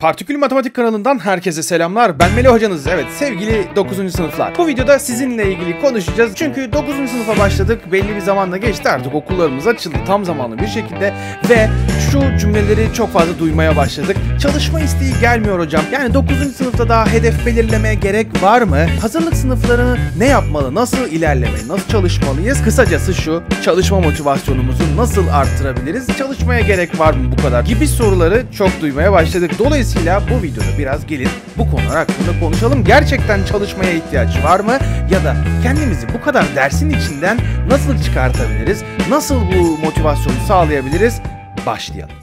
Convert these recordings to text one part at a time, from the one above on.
Partikül Matematik kanalından herkese selamlar. Ben Melih hocanız. Evet sevgili 9. sınıflar. Bu videoda sizinle ilgili konuşacağız. Çünkü 9. sınıfa başladık. Belli bir zamanda geçti artık okullarımız açıldı tam zamanlı bir şekilde. Ve şu cümleleri çok fazla duymaya başladık. Çalışma isteği gelmiyor hocam. Yani 9. sınıfta daha hedef belirlemeye gerek var mı? Hazırlık sınıflarını ne yapmalı? Nasıl ilerlemeli? Nasıl çalışmalıyız? Kısacası şu. Çalışma motivasyonumuzu nasıl arttırabiliriz? Çalışmaya gerek var mı bu kadar? Gibi soruları çok duymaya başladık. Dolayısıyla Dolayısıyla bu videoda biraz gelin bu konular hakkında konuşalım. Gerçekten çalışmaya ihtiyaç var mı? Ya da kendimizi bu kadar dersin içinden nasıl çıkartabiliriz? Nasıl bu motivasyonu sağlayabiliriz? Başlayalım.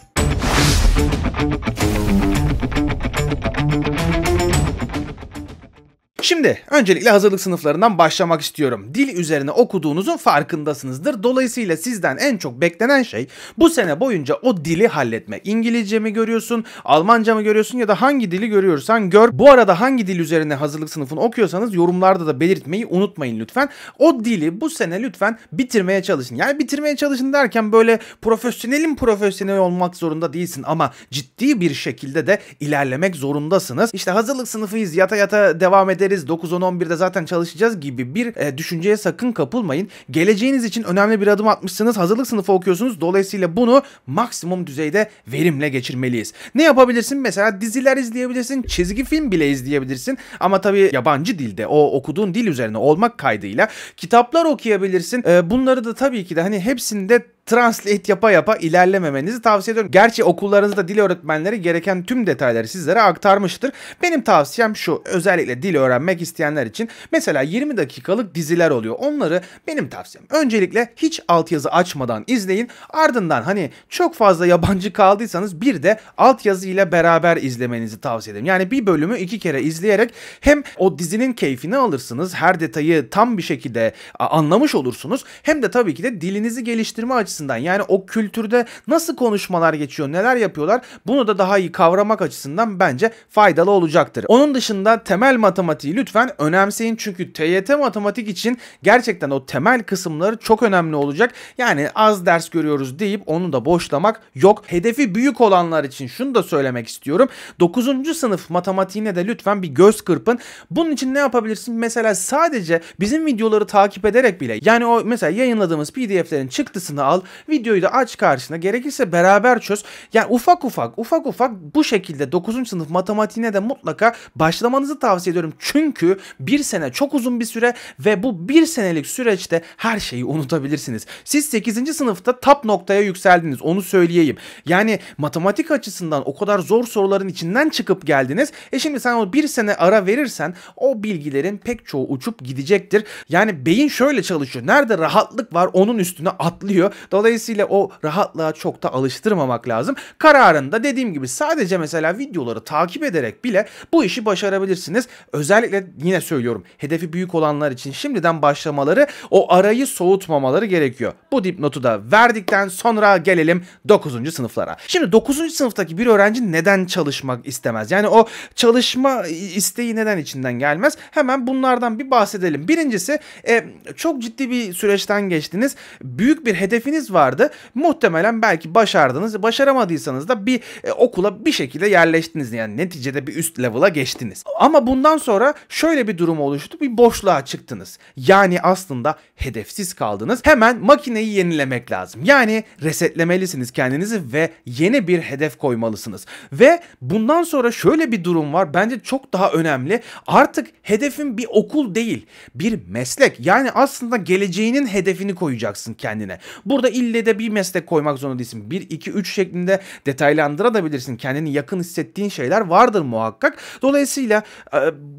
Şimdi öncelikle hazırlık sınıflarından başlamak istiyorum. Dil üzerine okuduğunuzun farkındasınızdır. Dolayısıyla sizden en çok beklenen şey bu sene boyunca o dili halletmek. İngilizce mi görüyorsun, Almanca mı görüyorsun ya da hangi dili görüyorsan gör. Bu arada hangi dil üzerine hazırlık sınıfını okuyorsanız yorumlarda da belirtmeyi unutmayın lütfen. O dili bu sene lütfen bitirmeye çalışın. Yani bitirmeye çalışın derken böyle profesyonelin profesyonel olmak zorunda değilsin ama ciddi bir şekilde de ilerlemek zorundasınız. İşte hazırlık sınıfıyız yata yata devam ederiz ederiz 9-10-11'de zaten çalışacağız gibi bir e, düşünceye sakın kapılmayın. Geleceğiniz için önemli bir adım atmışsınız. Hazırlık sınıfı okuyorsunuz. Dolayısıyla bunu maksimum düzeyde verimle geçirmeliyiz. Ne yapabilirsin? Mesela diziler izleyebilirsin. Çizgi film bile izleyebilirsin. Ama tabii yabancı dilde o okuduğun dil üzerine olmak kaydıyla kitaplar okuyabilirsin. E, bunları da tabii ki de hani hepsinde translate yapa yapa ilerlememenizi tavsiye ediyorum. Gerçi okullarınızda dil öğretmenleri gereken tüm detayları sizlere aktarmıştır. Benim tavsiyem şu özellikle dil öğrenmek isteyenler için mesela 20 dakikalık diziler oluyor. Onları benim tavsiyem öncelikle hiç altyazı açmadan izleyin. Ardından hani çok fazla yabancı kaldıysanız bir de altyazı ile beraber izlemenizi tavsiye ederim. Yani bir bölümü iki kere izleyerek hem o dizinin keyfini alırsınız. Her detayı tam bir şekilde anlamış olursunuz. Hem de tabii ki de dilinizi geliştirme açısından açısından yani o kültürde nasıl konuşmalar geçiyor, neler yapıyorlar bunu da daha iyi kavramak açısından bence faydalı olacaktır. Onun dışında temel matematiği lütfen önemseyin çünkü TYT matematik için gerçekten o temel kısımları çok önemli olacak. Yani az ders görüyoruz deyip onu da boşlamak yok. Hedefi büyük olanlar için şunu da söylemek istiyorum. 9. sınıf matematiğine de lütfen bir göz kırpın. Bunun için ne yapabilirsin? Mesela sadece bizim videoları takip ederek bile yani o mesela yayınladığımız PDF'lerin çıktısını al Videoyu da aç karşına. Gerekirse beraber çöz. Yani ufak ufak ufak ufak bu şekilde 9. sınıf matematiğine de mutlaka başlamanızı tavsiye ediyorum. Çünkü bir sene çok uzun bir süre ve bu bir senelik süreçte her şeyi unutabilirsiniz. Siz 8. sınıfta tap noktaya yükseldiniz. Onu söyleyeyim. Yani matematik açısından o kadar zor soruların içinden çıkıp geldiniz. E şimdi sen o bir sene ara verirsen o bilgilerin pek çoğu uçup gidecektir. Yani beyin şöyle çalışıyor. Nerede rahatlık var onun üstüne atlıyor. Dolayısıyla o rahatlığa çok da alıştırmamak lazım. Kararında dediğim gibi sadece mesela videoları takip ederek bile bu işi başarabilirsiniz. Özellikle yine söylüyorum hedefi büyük olanlar için şimdiden başlamaları o arayı soğutmamaları gerekiyor. Bu dipnotu da verdikten sonra gelelim 9. sınıflara. Şimdi 9. sınıftaki bir öğrenci neden çalışmak istemez? Yani o çalışma isteği neden içinden gelmez? Hemen bunlardan bir bahsedelim. Birincisi e, çok ciddi bir süreçten geçtiniz. Büyük bir hedefiniz hedefiniz vardı. Muhtemelen belki başardınız. Başaramadıysanız da bir e, okula bir şekilde yerleştiniz. Yani neticede bir üst level'a geçtiniz. Ama bundan sonra şöyle bir durum oluştu. Bir boşluğa çıktınız. Yani aslında hedefsiz kaldınız. Hemen makineyi yenilemek lazım. Yani resetlemelisiniz kendinizi ve yeni bir hedef koymalısınız. Ve bundan sonra şöyle bir durum var. Bence çok daha önemli. Artık hedefin bir okul değil, bir meslek. Yani aslında geleceğinin hedefini koyacaksın kendine. Burada ille de bir meslek koymak zorunda değilsin. 1, 2, 3 şeklinde detaylandırabilirsin. Kendini yakın hissettiğin şeyler vardır muhakkak. Dolayısıyla e,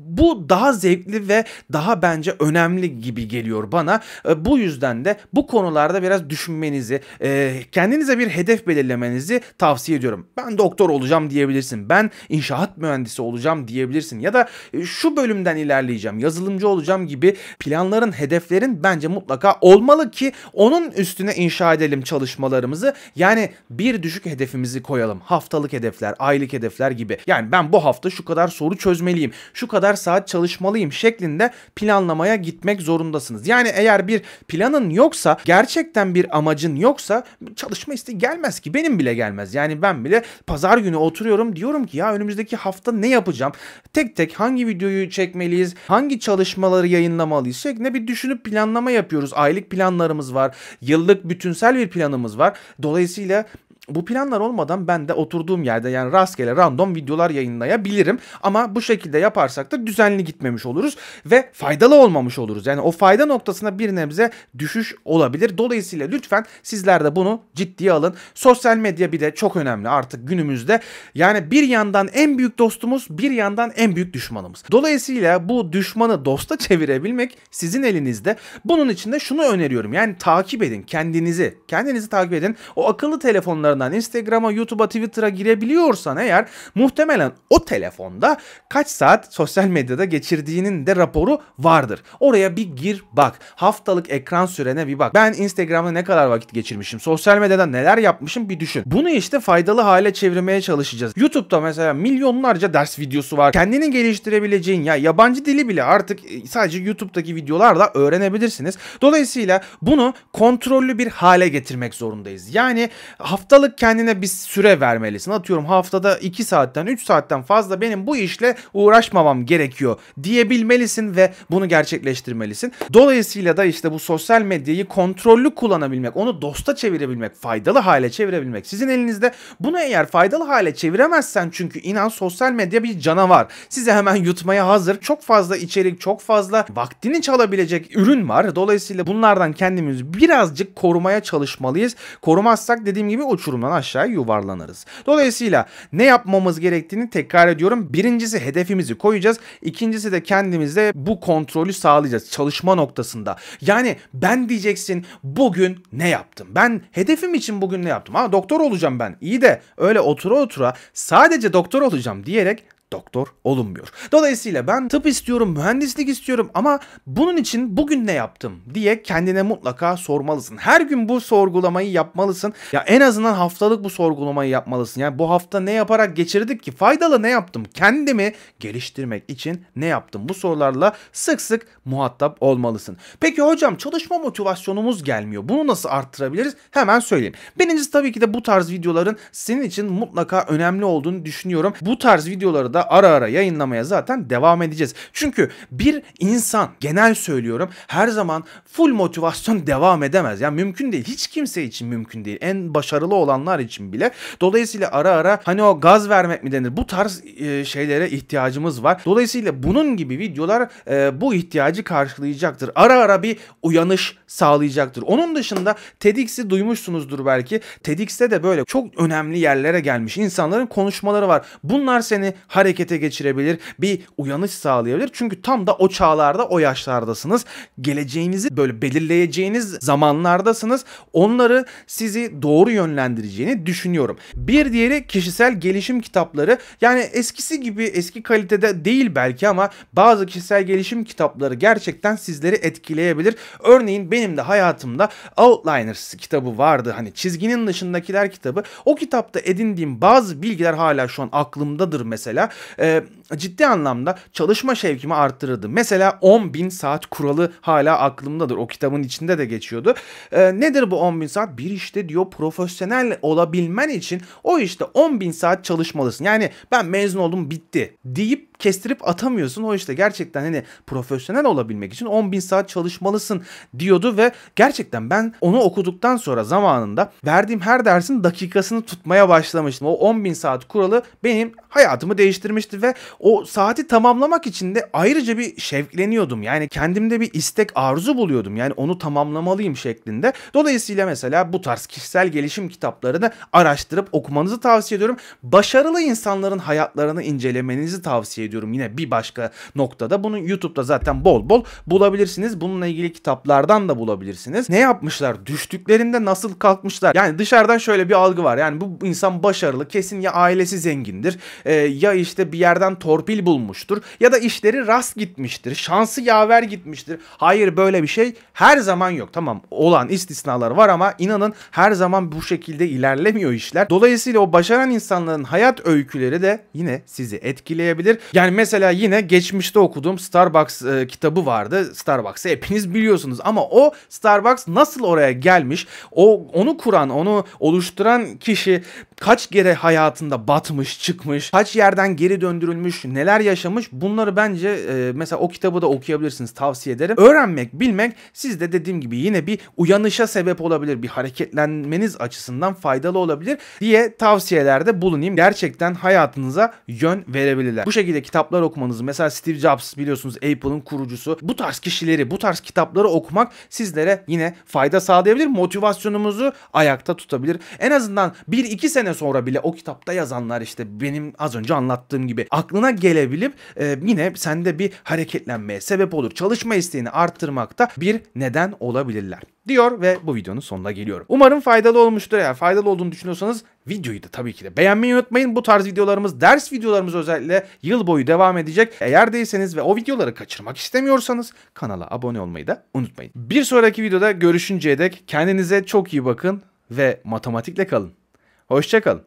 bu daha zevkli ve daha bence önemli gibi geliyor bana. E, bu yüzden de bu konularda biraz düşünmenizi, e, kendinize bir hedef belirlemenizi tavsiye ediyorum. Ben doktor olacağım diyebilirsin. Ben inşaat mühendisi olacağım diyebilirsin. Ya da şu bölümden ilerleyeceğim, yazılımcı olacağım gibi planların, hedeflerin bence mutlaka olmalı ki onun üstüne inşa inşa edelim çalışmalarımızı. Yani bir düşük hedefimizi koyalım. Haftalık hedefler, aylık hedefler gibi. Yani ben bu hafta şu kadar soru çözmeliyim, şu kadar saat çalışmalıyım şeklinde planlamaya gitmek zorundasınız. Yani eğer bir planın yoksa, gerçekten bir amacın yoksa çalışma isteği gelmez ki. Benim bile gelmez. Yani ben bile pazar günü oturuyorum diyorum ki ya önümüzdeki hafta ne yapacağım? Tek tek hangi videoyu çekmeliyiz? Hangi çalışmaları yayınlamalıyız? Şeklinde bir düşünüp planlama yapıyoruz. Aylık planlarımız var. Yıllık bütünsel bir planımız var. Dolayısıyla bu planlar olmadan ben de oturduğum yerde yani rastgele random videolar yayınlayabilirim. Ama bu şekilde yaparsak da düzenli gitmemiş oluruz ve faydalı olmamış oluruz. Yani o fayda noktasına bir nebze düşüş olabilir. Dolayısıyla lütfen sizler de bunu ciddiye alın. Sosyal medya bir de çok önemli artık günümüzde. Yani bir yandan en büyük dostumuz bir yandan en büyük düşmanımız. Dolayısıyla bu düşmanı dosta çevirebilmek sizin elinizde. Bunun için de şunu öneriyorum. Yani takip edin kendinizi. Kendinizi takip edin. O akıllı telefonları hesaplarından Instagram'a, YouTube'a, Twitter'a girebiliyorsan eğer muhtemelen o telefonda kaç saat sosyal medyada geçirdiğinin de raporu vardır. Oraya bir gir bak. Haftalık ekran sürene bir bak. Ben Instagram'da ne kadar vakit geçirmişim? Sosyal medyada neler yapmışım bir düşün. Bunu işte faydalı hale çevirmeye çalışacağız. YouTube'da mesela milyonlarca ders videosu var. Kendini geliştirebileceğin ya yabancı dili bile artık e, sadece YouTube'daki videolarla öğrenebilirsiniz. Dolayısıyla bunu kontrollü bir hale getirmek zorundayız. Yani haftalık haftalık kendine bir süre vermelisin. Atıyorum haftada 2 saatten 3 saatten fazla benim bu işle uğraşmamam gerekiyor diyebilmelisin ve bunu gerçekleştirmelisin. Dolayısıyla da işte bu sosyal medyayı kontrollü kullanabilmek, onu dosta çevirebilmek, faydalı hale çevirebilmek sizin elinizde. Bunu eğer faydalı hale çeviremezsen çünkü inan sosyal medya bir canavar. Size hemen yutmaya hazır. Çok fazla içerik, çok fazla vaktini çalabilecek ürün var. Dolayısıyla bunlardan kendimizi birazcık korumaya çalışmalıyız. Korumazsak dediğim gibi uçurum uçurumdan aşağı yuvarlanırız. Dolayısıyla ne yapmamız gerektiğini tekrar ediyorum. Birincisi hedefimizi koyacağız. İkincisi de kendimizde bu kontrolü sağlayacağız çalışma noktasında. Yani ben diyeceksin bugün ne yaptım? Ben hedefim için bugün ne yaptım? Ha doktor olacağım ben. İyi de öyle otura otura sadece doktor olacağım diyerek doktor olunmuyor. Dolayısıyla ben tıp istiyorum, mühendislik istiyorum ama bunun için bugün ne yaptım diye kendine mutlaka sormalısın. Her gün bu sorgulamayı yapmalısın. Ya en azından haftalık bu sorgulamayı yapmalısın. Yani bu hafta ne yaparak geçirdik ki? Faydalı ne yaptım? Kendimi geliştirmek için ne yaptım? Bu sorularla sık sık muhatap olmalısın. Peki hocam çalışma motivasyonumuz gelmiyor. Bunu nasıl arttırabiliriz? Hemen söyleyeyim. Birincisi tabii ki de bu tarz videoların senin için mutlaka önemli olduğunu düşünüyorum. Bu tarz videoları da ara ara yayınlamaya zaten devam edeceğiz. Çünkü bir insan genel söylüyorum her zaman full motivasyon devam edemez. Yani mümkün değil. Hiç kimse için mümkün değil. En başarılı olanlar için bile. Dolayısıyla ara ara hani o gaz vermek mi denir? Bu tarz e, şeylere ihtiyacımız var. Dolayısıyla bunun gibi videolar e, bu ihtiyacı karşılayacaktır. Ara ara bir uyanış sağlayacaktır. Onun dışında TEDx'i duymuşsunuzdur belki. TEDx'te de böyle çok önemli yerlere gelmiş insanların konuşmaları var. Bunlar seni hareket harekete geçirebilir, bir uyanış sağlayabilir. Çünkü tam da o çağlarda, o yaşlardasınız. Geleceğinizi böyle belirleyeceğiniz zamanlardasınız. Onları sizi doğru yönlendireceğini düşünüyorum. Bir diğeri kişisel gelişim kitapları. Yani eskisi gibi eski kalitede değil belki ama bazı kişisel gelişim kitapları gerçekten sizleri etkileyebilir. Örneğin benim de hayatımda Outliners kitabı vardı. Hani çizginin dışındakiler kitabı. O kitapta edindiğim bazı bilgiler hala şu an aklımdadır mesela e, ciddi anlamda çalışma şevkimi arttırırdı. Mesela 10 bin saat kuralı hala aklımdadır. O kitabın içinde de geçiyordu. E, nedir bu 10 bin saat? Bir işte diyor profesyonel olabilmen için o işte 10 bin saat çalışmalısın. Yani ben mezun oldum bitti deyip kestirip atamıyorsun. O işte gerçekten hani profesyonel olabilmek için 10 bin saat çalışmalısın diyordu ve gerçekten ben onu okuduktan sonra zamanında verdiğim her dersin dakikasını tutmaya başlamıştım. O 10 bin saat kuralı benim hayatımı değiştirmişti ve o saati tamamlamak için de ayrıca bir şevkleniyordum. Yani kendimde bir istek arzu buluyordum. Yani onu tamamlamalıyım şeklinde. Dolayısıyla mesela bu tarz kişisel gelişim kitaplarını araştırıp okumanızı tavsiye ediyorum. Başarılı insanların hayatlarını incelemenizi tavsiye ediyorum ediyorum yine bir başka noktada. Bunu YouTube'da zaten bol bol bulabilirsiniz. Bununla ilgili kitaplardan da bulabilirsiniz. Ne yapmışlar? Düştüklerinde nasıl kalkmışlar? Yani dışarıdan şöyle bir algı var. Yani bu insan başarılı. Kesin ya ailesi zengindir. E, ya işte bir yerden torpil bulmuştur. Ya da işleri rast gitmiştir. Şansı yaver gitmiştir. Hayır böyle bir şey her zaman yok. Tamam olan istisnalar var ama inanın her zaman bu şekilde ilerlemiyor işler. Dolayısıyla o başaran insanların hayat öyküleri de yine sizi etkileyebilir. Yani mesela yine geçmişte okuduğum Starbucks e, kitabı vardı. Starbucks'ı hepiniz biliyorsunuz ama o Starbucks nasıl oraya gelmiş? O onu kuran, onu oluşturan kişi kaç kere hayatında batmış, çıkmış, kaç yerden geri döndürülmüş, neler yaşamış bunları bence e, mesela o kitabı da okuyabilirsiniz tavsiye ederim. Öğrenmek, bilmek sizde dediğim gibi yine bir uyanışa sebep olabilir, bir hareketlenmeniz açısından faydalı olabilir diye tavsiyelerde bulunayım. Gerçekten hayatınıza yön verebilirler. Bu şekilde kitaplar okumanızı mesela Steve Jobs biliyorsunuz Apple'ın kurucusu. Bu tarz kişileri, bu tarz kitapları okumak sizlere yine fayda sağlayabilir. Motivasyonumuzu ayakta tutabilir. En azından 1-2 sene sonra bile o kitapta yazanlar işte benim az önce anlattığım gibi aklına gelebilip e, yine sende bir hareketlenmeye sebep olur. Çalışma isteğini arttırmakta bir neden olabilirler diyor ve bu videonun sonuna geliyorum. Umarım faydalı olmuştur. Eğer faydalı olduğunu düşünüyorsanız videoyu da tabii ki de beğenmeyi unutmayın. Bu tarz videolarımız, ders videolarımız özellikle yıl boyu devam edecek. Eğer değilseniz ve o videoları kaçırmak istemiyorsanız kanala abone olmayı da unutmayın. Bir sonraki videoda görüşünceye dek kendinize çok iyi bakın ve matematikle kalın. Hoşçakalın.